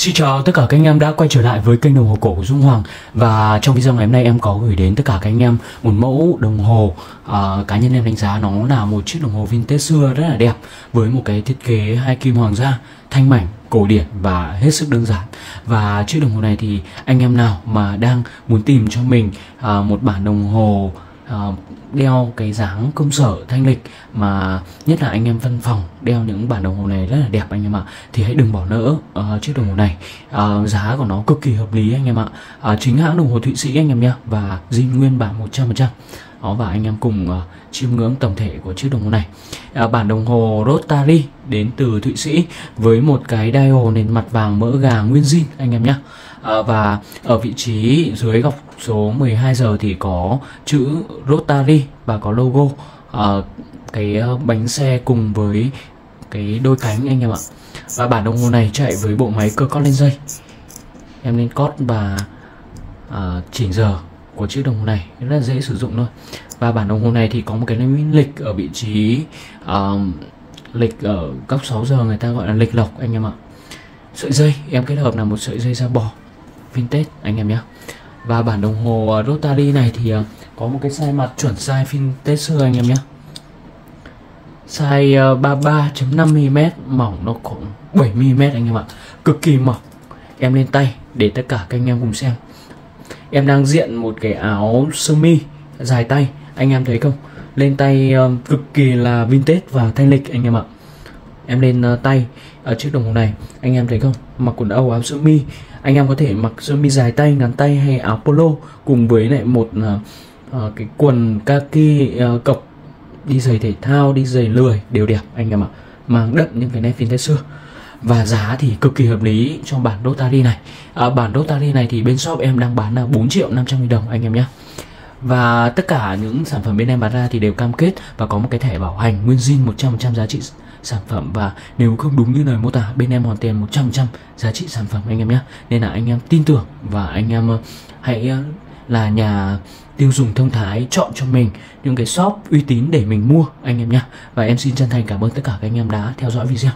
Xin chào tất cả các anh em đã quay trở lại với kênh đồng hồ cổ của Dung Hoàng. Và trong video ngày hôm nay em có gửi đến tất cả các anh em một mẫu đồng hồ à, Cá nhân em đánh giá nó là một chiếc đồng hồ vintage xưa rất là đẹp Với một cái thiết kế hai kim hoàng gia, thanh mảnh, cổ điển và hết sức đơn giản. Và chiếc đồng hồ này thì anh em nào mà đang muốn tìm cho mình à, một bản đồng hồ uh, đeo cái dáng công sở thanh lịch mà nhất là anh em văn phòng đeo những bản đồng hồ này rất là đẹp anh em ạ. Thì hãy đừng bỏ lỡ uh, chiếc đồng hồ này. Uh, giá của nó cực kỳ hợp lý anh em ạ. Uh, chính hãng đồng hồ thụy sĩ anh em nhé và zin nguyên bản 100% đó và anh em cùng uh, chiêm ngưỡng tổng thể của chiếc đồng hồ này. À, bản đồng hồ Rotary đến từ Thụy Sĩ với một cái dial nền mặt vàng mỡ gà nguyên zin anh em nhé à, và ở vị trí dưới góc số 12 giờ thì có chữ Rotary và có logo à, cái ờ, bánh xe cùng với cái đôi cánh anh em ạ. Và bản đồng hồ này chạy với bộ máy cơ cót lên dây em lên cót và uh, chỉnh giờ của chiếc đồng hồ này rất là dễ sử dụng thôi. Và bản đồng hồ này thì có một cái lịch ở vị trí uh, lịch ở góc 6 giờ người ta gọi là lịch lộc anh em ạ. Sợi dây em kết hợp là một sợi dây da bò vintage anh em nhé. Và bản đồng hồ à, Rotary này thì uh, có một cái size mặt chuẩn size vintage xưa anh em nhé. Size à, uh, 33.5mm mỏng nó khoảng 7mm anh em ạ. Cực kỳ mỏng em lên tay để tất cả các anh em cùng xem em đang diện một cái áo sơ mi dài tay anh em thấy không? Lên tay uh, cực kỳ là vintage và thanh lịch anh em ạ. Em lên uh, tay ở chiếc đồng hồ này anh em thấy không? Mặc quần âu áo sơ mi. Anh em có thể mặc sơ mi dài tay ngắn tay hay áo polo cùng với lại một uh, uh, cái quần kaki uh, cộc đi giày thể thao đi giày lười đều đẹp anh em ạ. Mang đậm những cái nét vintage xưa và giá thì cực kỳ hợp lý cho bản Rotary này. À, bản Rotary này thì bên shop em đang bán là 4 triệu 500 nghìn đồng anh em nhé. Và tất cả những sản phẩm bên em bán ra thì đều cam kết và có một cái thẻ bảo hành nguyên zin 100% giá trị sản phẩm. Và nếu không đúng như lời mô tả bên em hoàn tiền 100% giá trị sản phẩm anh em nhé. Nên là anh em tin tưởng và anh em ờ, hãy ờ, là nhà tiêu dùng thông thái chọn cho mình những cái shop uy tín để mình mua anh em nhé. Và em xin chân thành cảm ơn tất cả các anh em đã theo dõi video.